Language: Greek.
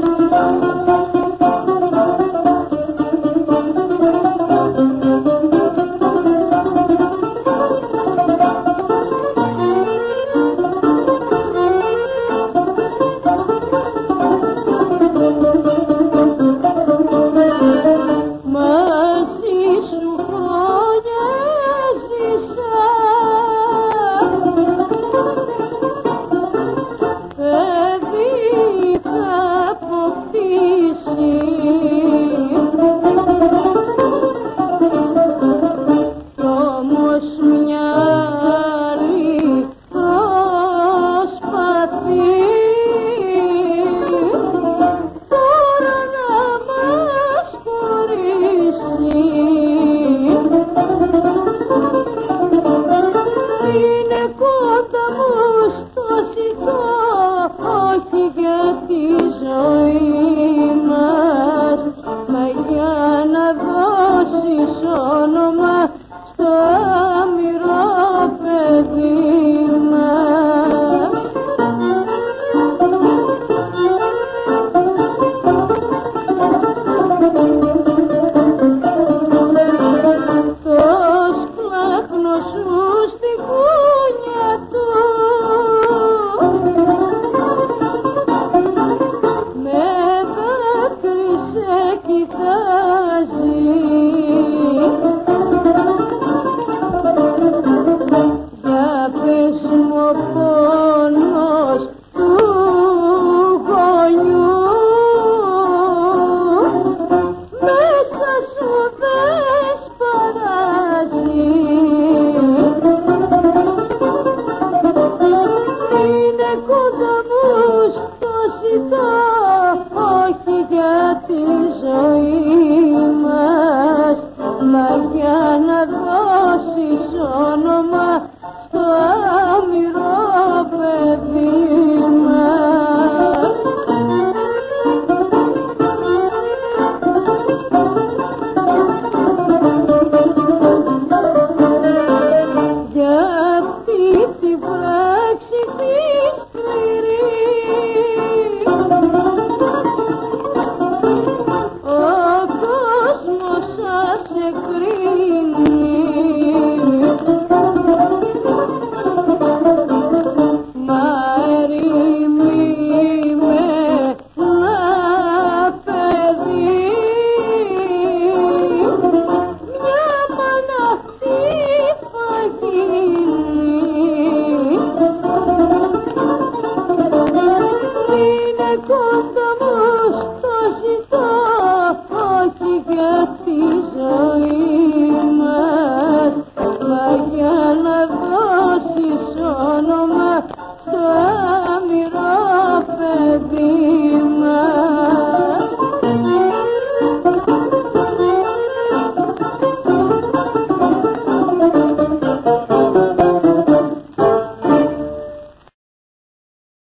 Música Yeah. Κοντά μου στο ζητώ